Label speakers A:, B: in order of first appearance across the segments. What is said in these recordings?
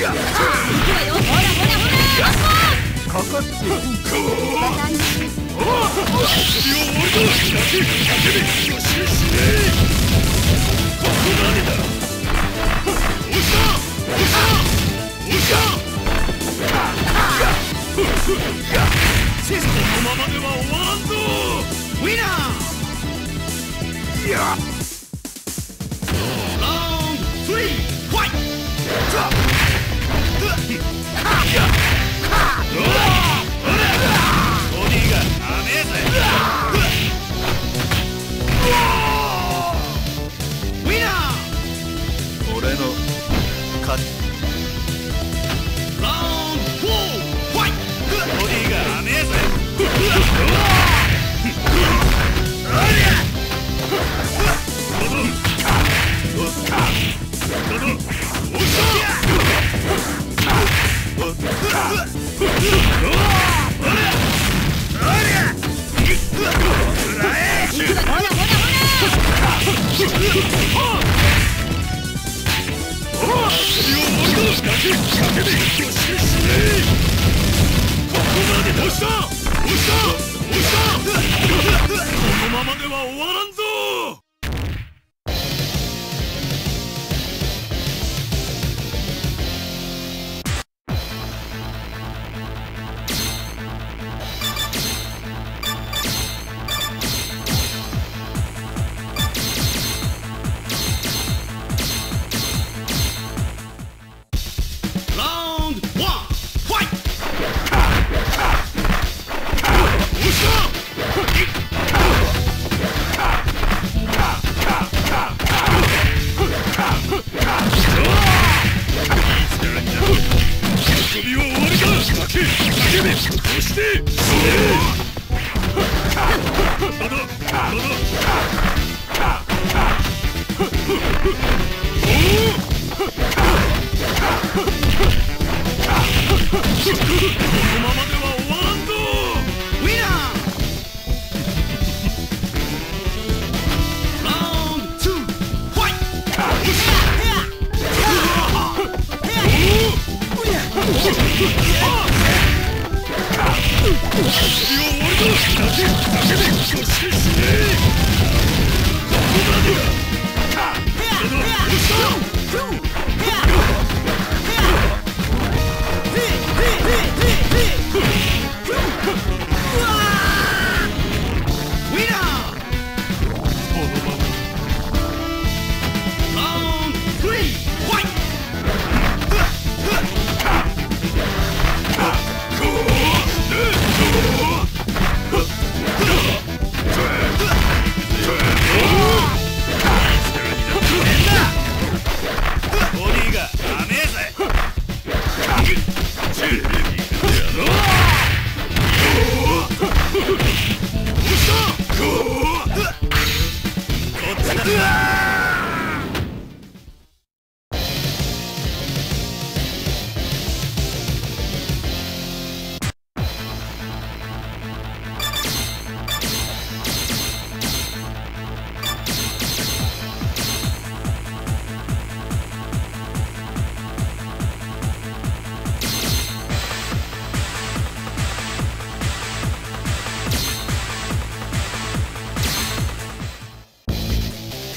A: Yeah! このままで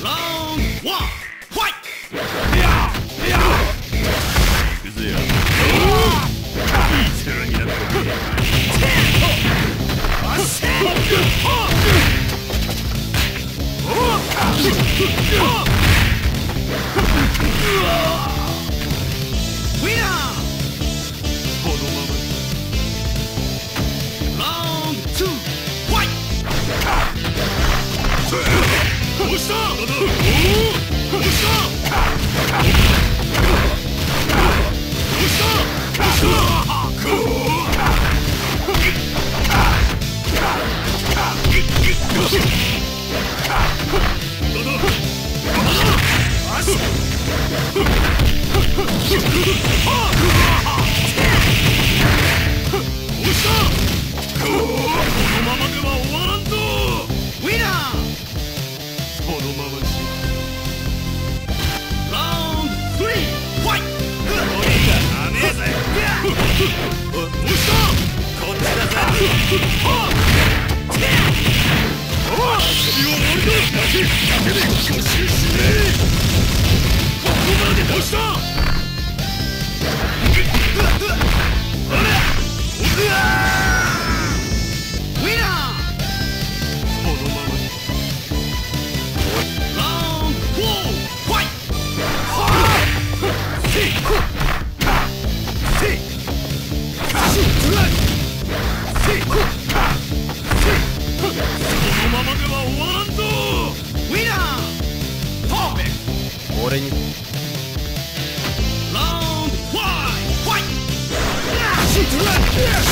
A: Long walk. Yeah. Yeah. だけで復讐しねえました
B: ーにウィナー
A: Yeah!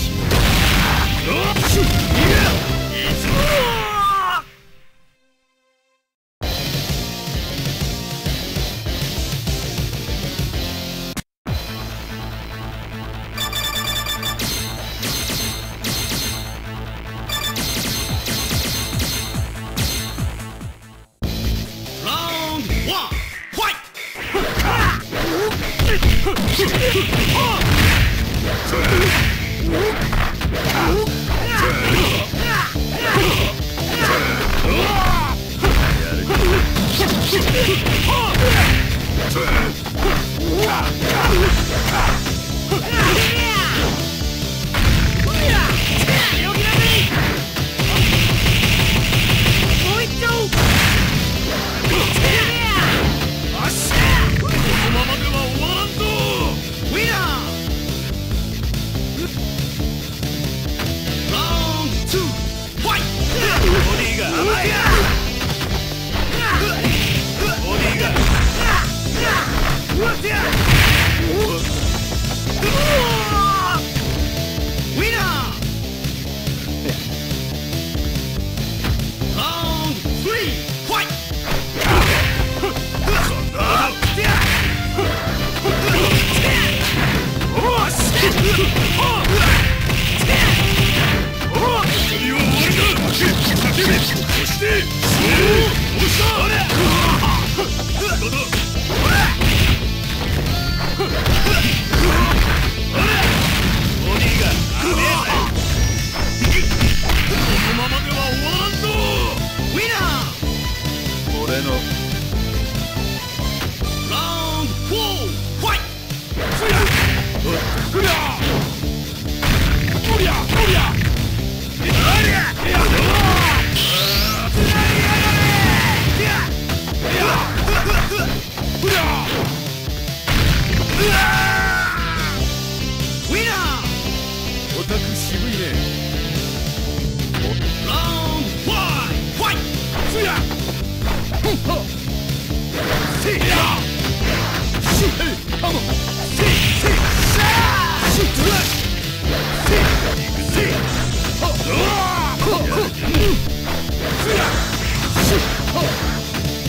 A: Ah!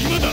A: 今だ